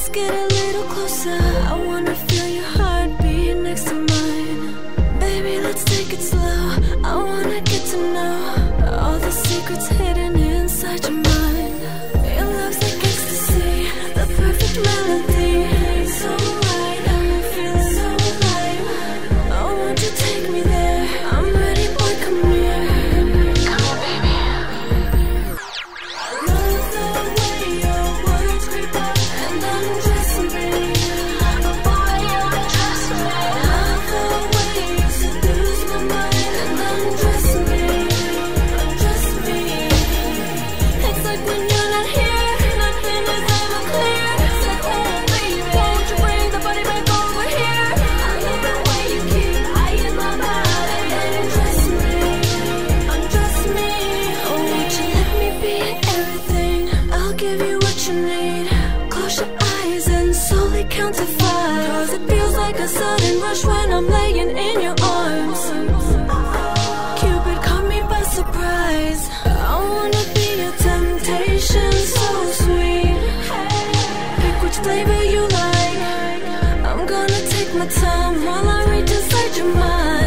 Let's get a little closer. I wanna feel your heartbeat next to mine. really count to five. Cause it feels like a sudden rush when I'm laying in your arms. Cupid caught me by surprise. I wanna be your temptation, so sweet. Pick which flavor you like. I'm gonna take my time while I reach inside your mind.